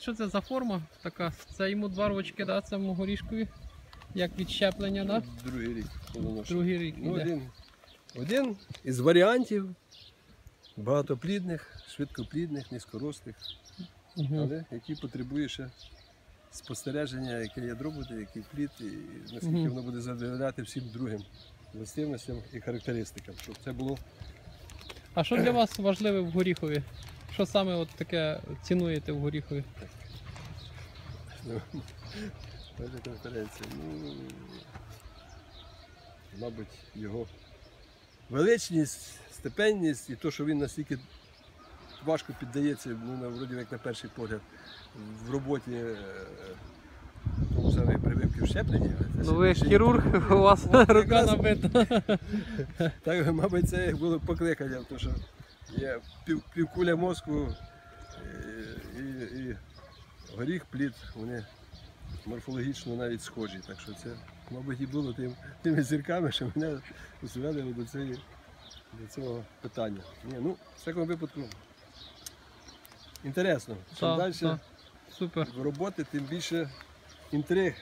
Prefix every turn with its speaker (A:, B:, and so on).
A: Що це за форма така? Це йому два рочки, да, цьому горішкові. Як відщеплення, да?
B: Другий рік.
A: Другий рік
B: Ну, один, один із варіантів багатоплідних, швидкоплідних, низькорослих,
A: Мгм.
B: але які потребує ще спостереження, яке ядро буде, який плід, і наскільки
A: Мгм.
B: воно буде задовольняти всім другим властивостям і характеристикам. Щоб це було
A: А що для вас важливе в горіхові? Що саме от таке цінуєте в горіхові?
B: ну, конференція. Ну, мабуть, його величність, степенність і те, що він настільки важко піддається, ну, на, вроді як на перший погляд, в роботі е, тому саме прививки в щепленні.
A: Ну ви хірург, у вас рука набита.
B: Так, мабуть, це було покликання, тому що є пів, півкуля мозку е, і, і горіх, плід, вони морфологічно навіть схожі. Так що це, мабуть, і було тим, тими зірками, що мене звели до, цієї, до цього питання. Ні, ну, в всякому випадку, інтересно. Чим далі
A: так. Супер.
B: роботи, тим більше інтриг